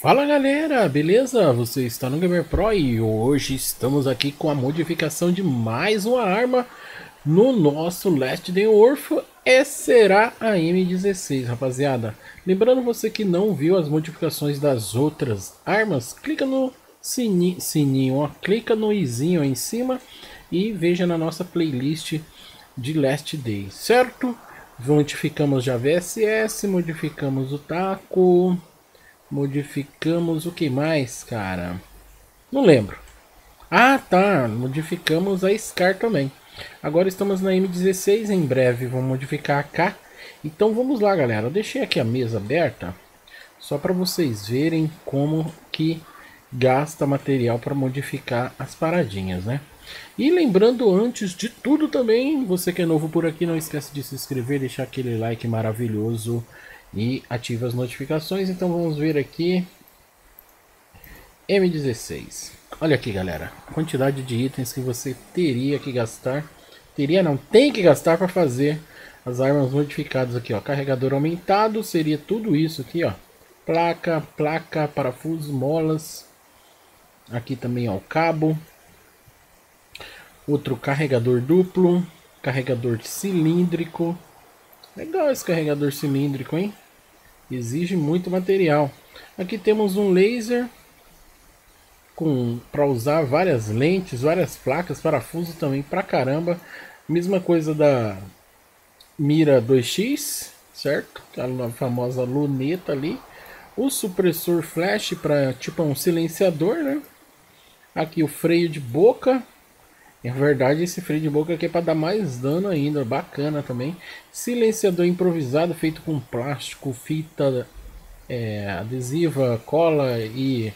Fala galera, beleza? Você está no Gamer Pro e hoje estamos aqui com a modificação de mais uma arma no nosso Last Day Orph e será a M16, rapaziada. Lembrando você que não viu as modificações das outras armas, clica no sininho, sininho ó, clica no izinho em cima e veja na nossa playlist de Last Day, certo? Modificamos já VSS, modificamos o taco, modificamos o que mais, cara? Não lembro. Ah, tá, modificamos a Scar também. Agora estamos na M16, em breve vamos modificar a K. Então vamos lá, galera. Eu deixei aqui a mesa aberta só para vocês verem como que gasta material para modificar as paradinhas, né? E lembrando antes de tudo também, você que é novo por aqui, não esquece de se inscrever, deixar aquele like maravilhoso e ativa as notificações. Então vamos ver aqui M16. Olha aqui, galera, a quantidade de itens que você teria que gastar, teria não, tem que gastar para fazer as armas modificadas aqui, ó. Carregador aumentado seria tudo isso aqui, ó. Placa, placa, parafusos, molas. Aqui também ó, o cabo, Outro carregador duplo. Carregador cilíndrico. Legal esse carregador cilíndrico, hein? Exige muito material. Aqui temos um laser para usar várias lentes, várias placas, parafuso também pra caramba. Mesma coisa da mira 2x, certo? A famosa luneta ali. O supressor flash para tipo um silenciador, né? Aqui o freio de boca na verdade, esse freio de boca aqui é para dar mais dano ainda, bacana também. Silenciador improvisado feito com plástico, fita é, adesiva, cola e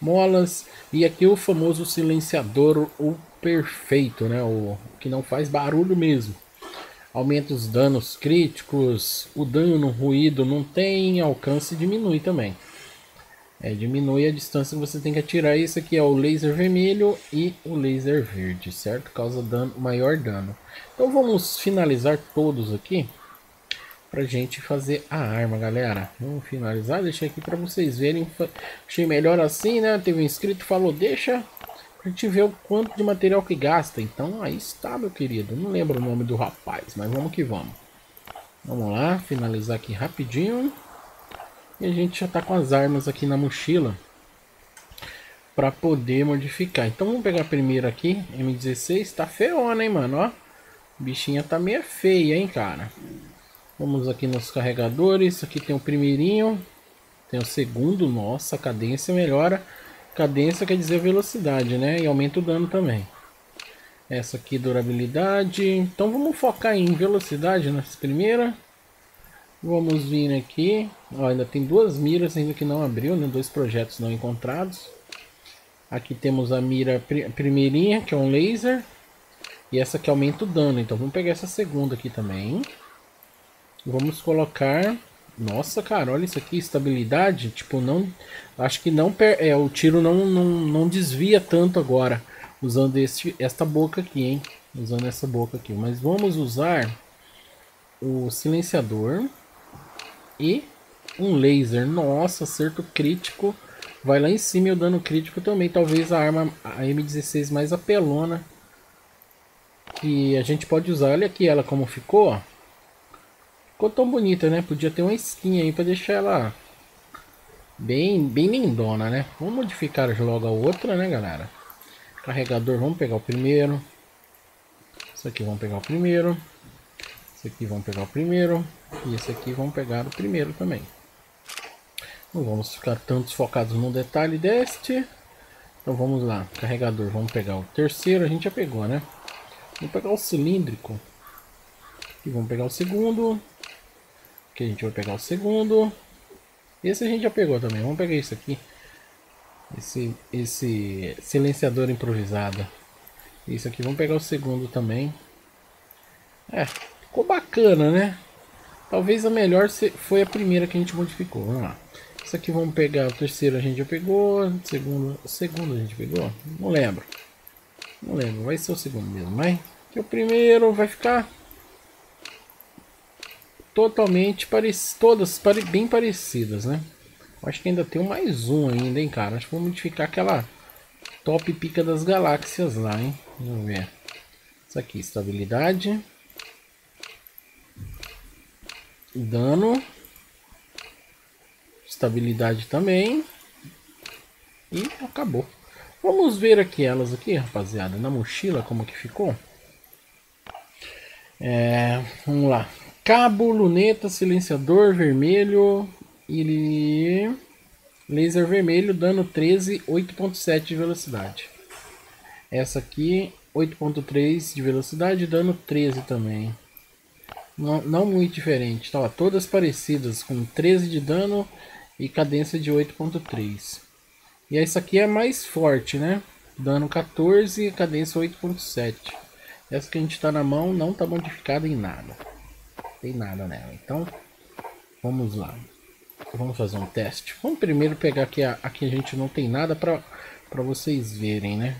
molas. E aqui o famoso silenciador, o perfeito, né? O que não faz barulho mesmo. Aumenta os danos críticos, o dano, ruído não tem, alcance diminui também. É, diminui a distância que você tem que atirar. Esse aqui é o laser vermelho e o laser verde, certo? Causa dano, maior dano. Então vamos finalizar todos aqui pra gente fazer a arma, galera. Vamos finalizar, deixei aqui para vocês verem. Achei melhor assim, né? Teve um inscrito falou, deixa pra gente ver o quanto de material que gasta. Então aí está, meu querido. Não lembro o nome do rapaz, mas vamos que vamos. Vamos lá, finalizar aqui rapidinho. E a gente já está com as armas aqui na mochila para poder modificar. Então vamos pegar a primeira aqui, M16, tá feona, hein, mano, ó. Bichinha tá meio feia, hein, cara. Vamos aqui nos carregadores, aqui tem o primeirinho, tem o segundo, nossa, cadência melhora. Cadência quer dizer velocidade, né? E aumenta o dano também. Essa aqui durabilidade. Então vamos focar em velocidade nessa primeira. Vamos vir aqui. Ó, ainda tem duas miras ainda que não abriu, né? Dois projetos não encontrados. Aqui temos a mira primeirinha, que é um laser. E essa que aumenta o dano. Então vamos pegar essa segunda aqui também. Vamos colocar... Nossa, cara, olha isso aqui. Estabilidade, tipo, não... Acho que não... Per... É, o tiro não, não, não desvia tanto agora. Usando este, esta boca aqui, hein? Usando essa boca aqui. Mas vamos usar o silenciador e um laser. Nossa, acerto crítico. Vai lá em cima e o dano crítico também. Talvez a arma a M16 mais apelona. Que a gente pode usar. Olha aqui ela como ficou. Ó. Ficou tão bonita, né? Podia ter uma skin aí para deixar ela bem, bem lindona, né? Vamos modificar logo a outra, né, galera? Carregador, vamos pegar o primeiro. Isso aqui vamos pegar o primeiro. Esse aqui vamos pegar o primeiro. E esse aqui vamos pegar o primeiro também. Não vamos ficar tantos focados no detalhe deste. Então vamos lá. Carregador, vamos pegar o terceiro. A gente já pegou, né? Vamos pegar o cilíndrico. E vamos pegar o segundo. Aqui a gente vai pegar o segundo. Esse a gente já pegou também. Vamos pegar isso aqui. Esse, esse silenciador improvisado. Isso aqui, vamos pegar o segundo também. É, Ficou bacana, né? Talvez a melhor foi a primeira que a gente modificou. Vamos lá. Isso aqui vamos pegar. O terceiro a gente já pegou. O segundo, segundo a gente pegou? Não lembro. Não lembro. Vai ser o segundo mesmo. Mas que o primeiro vai ficar totalmente parecidas. Todas bem parecidas, né? Acho que ainda tem mais um ainda, hein, cara. Acho que vou modificar aquela top pica das galáxias lá, hein. Vamos ver. Isso aqui, estabilidade. Dano. Estabilidade também. E acabou. Vamos ver aqui elas aqui, rapaziada. Na mochila, como que ficou. É, vamos lá. Cabo, luneta, silenciador vermelho e laser vermelho, dano 13, 8.7 de velocidade. Essa aqui, 8.3 de velocidade, dano 13 também. Não, não muito diferente, tá? todas parecidas, com 13 de dano e cadência de 8.3. E essa aqui é mais forte, né? Dano 14 e cadência 8.7. Essa que a gente está na mão não está modificada em nada tem nada nela. Então, vamos lá. Vamos fazer um teste. Vamos primeiro pegar aqui, a, aqui a gente não tem nada para vocês verem, né?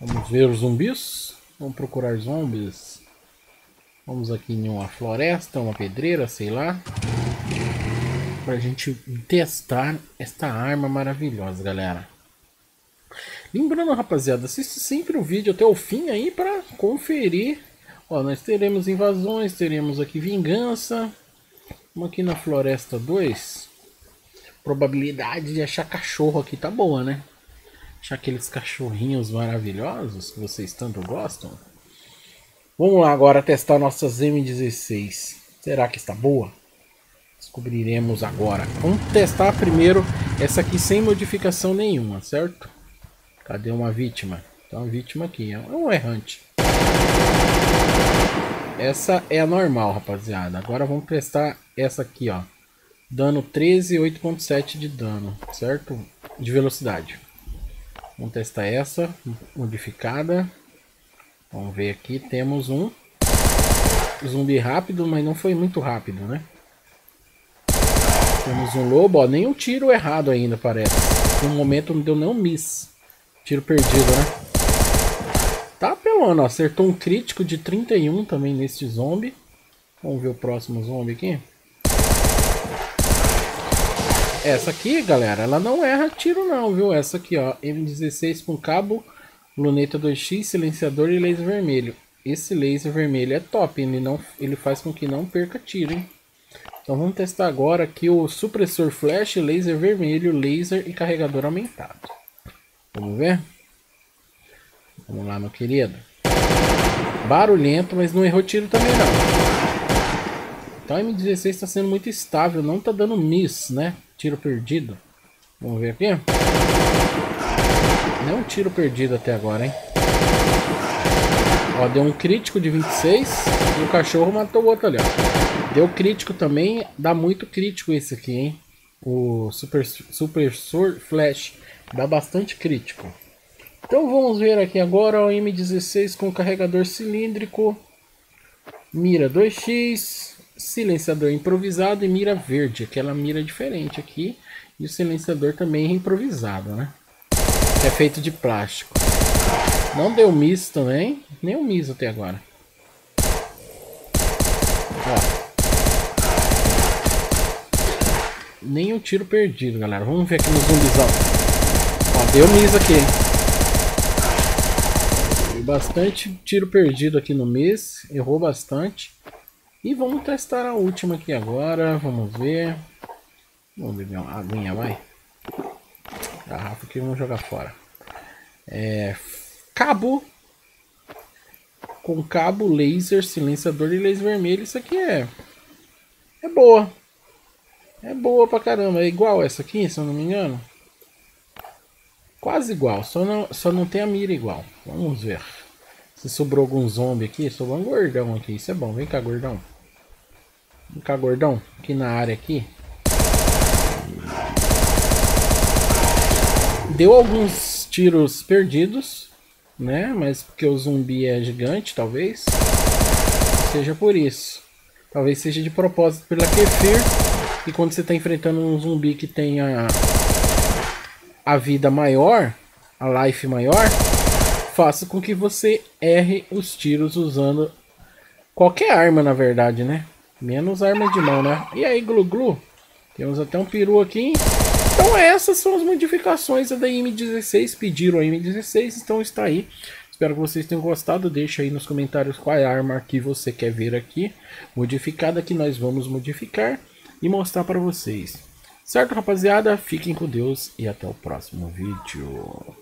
Vamos ver os zumbis. Vamos procurar zombies. Vamos aqui em uma floresta, uma pedreira, sei lá. Pra gente testar esta arma maravilhosa, galera. Lembrando, rapaziada, assiste sempre o vídeo até o fim aí para conferir Ó, nós teremos invasões, teremos aqui vingança. Vamos aqui na Floresta 2. Probabilidade de achar cachorro aqui tá boa, né? Achar aqueles cachorrinhos maravilhosos que vocês tanto gostam. Vamos lá agora testar nossas M16. Será que está boa? Descobriremos agora. Vamos testar primeiro essa aqui sem modificação nenhuma, certo? Cadê uma vítima? Então vítima aqui, é um errante. Essa é a normal, rapaziada. Agora vamos testar essa aqui, ó. Dano 13 e 8.7 de dano, certo? De velocidade. Vamos testar essa, modificada. Vamos ver aqui, temos um zumbi rápido, mas não foi muito rápido, né? Temos um lobo, ó, nem um tiro errado ainda, parece. No momento não deu nenhum miss. Tiro perdido, né? Tá apelando, ó. Acertou um crítico de 31 também nesse zombie. Vamos ver o próximo zombie aqui. Essa aqui, galera, ela não erra tiro não, viu? Essa aqui, ó. M16 com cabo, luneta 2x, silenciador e laser vermelho. Esse laser vermelho é top, ele, não, ele faz com que não perca tiro, hein? Então vamos testar agora aqui o supressor flash, laser vermelho, laser e carregador aumentado. Vamos ver? Vamos lá, meu querido. Barulhento, mas não errou tiro também não. Então a M16 está sendo muito estável, não está dando miss, né? Tiro perdido. Vamos ver aqui. Não tiro perdido até agora, hein? Ó, deu um crítico de 26 e o cachorro matou o outro ali, ó. Deu crítico também, dá muito crítico esse aqui, hein? O Super, Super Sword Flash dá bastante crítico. Então vamos ver aqui agora o M16 com carregador cilíndrico, mira 2x, silenciador improvisado e mira verde, aquela mira diferente aqui. E o silenciador também é improvisado, né? É feito de plástico. Não deu miss também, nem o miss até agora. Ó. Nem um tiro perdido, galera. Vamos ver aqui no zumbizão. Ó, deu miss aqui, bastante tiro perdido aqui no mês, errou bastante. E vamos testar a última aqui agora, vamos ver. Vamos beber uma aguinha, vai. Garrafa aqui, vamos jogar fora. É, cabo com cabo, laser, silenciador e laser vermelho. Isso aqui é é boa. É boa pra caramba. É igual essa aqui, se eu não me engano. Quase igual, só não, só não tem a mira igual. Vamos ver. Se sobrou algum zombie aqui, sobrou um gordão aqui. Isso é bom. Vem cá, gordão. Vem cá, gordão. Aqui na área aqui. Deu alguns tiros perdidos, né? Mas porque o zumbi é gigante, talvez. Seja por isso. Talvez seja de propósito pela Kefir. E quando você está enfrentando um zumbi que tenha a vida maior, a life maior, faça com que você erre os tiros usando qualquer arma, na verdade, né? Menos arma de mão, né? E aí, Glu Glu? Temos até um peru aqui. Então essas são as modificações da M16. Pediram a M16, então está aí. Espero que vocês tenham gostado. Deixa aí nos comentários qual é a arma que você quer ver aqui. Modificada que nós vamos modificar e mostrar para vocês. Certo, rapaziada? Fiquem com Deus e até o próximo vídeo.